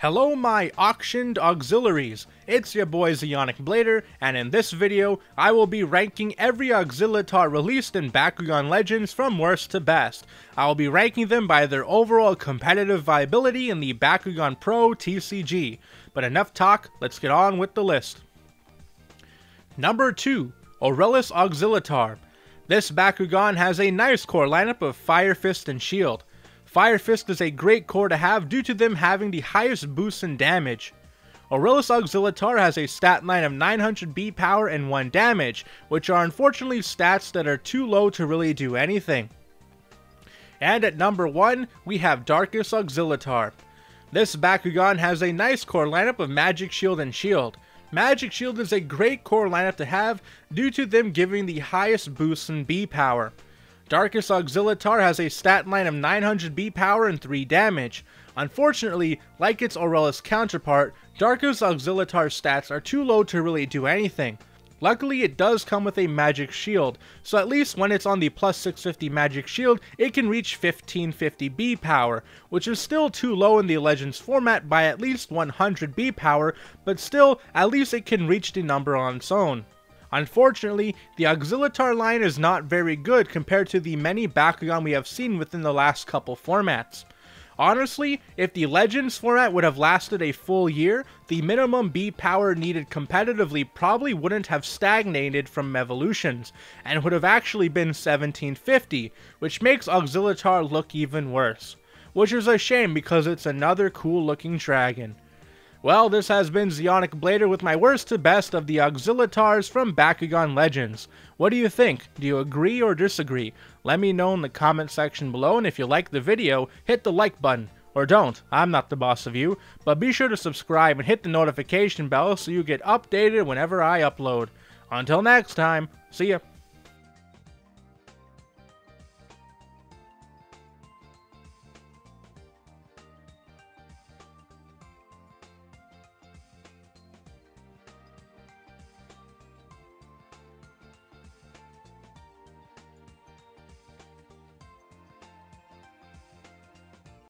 Hello my auctioned auxiliaries, it's your boy Zeonic Blader, and in this video, I will be ranking every auxillataur released in Bakugan Legends from worst to best. I will be ranking them by their overall competitive viability in the Bakugan Pro TCG. But enough talk, let's get on with the list. Number 2, Aurelus Auxillataur. This Bakugan has a nice core lineup of Fire Fist and Shield. Fire Fist is a great core to have due to them having the highest boosts in damage. Aurelus Auxillataur has a stat line of 900 B power and 1 damage, which are unfortunately stats that are too low to really do anything. And at number 1, we have Darkus Auxillataur. This Bakugan has a nice core lineup of Magic Shield and Shield. Magic Shield is a great core lineup to have due to them giving the highest boosts in B power. Darkus Auxillataur has a stat line of 900 B power and 3 damage. Unfortunately, like its Aurelus counterpart, Darkus Auxillataur's stats are too low to really do anything. Luckily, it does come with a magic shield, so at least when it's on the plus 650 magic shield, it can reach 1550 B power, which is still too low in the Legends format by at least 100 B power, but still, at least it can reach the number on its own. Unfortunately, the Auxillataur line is not very good compared to the many Bakugan we have seen within the last couple formats. Honestly, if the Legends format would have lasted a full year, the minimum B power needed competitively probably wouldn't have stagnated from evolutions, and would have actually been 1750, which makes Auxillataur look even worse. Which is a shame because it's another cool looking dragon. Well, this has been Zeonic Blader with my worst to best of the Auxillataurs from Bakugan Legends. What do you think? Do you agree or disagree? Let me know in the comment section below, and if you like the video, hit the like button. Or don't, I'm not the boss of you, but be sure to subscribe and hit the notification bell so you get updated whenever I upload. Until next time, see ya.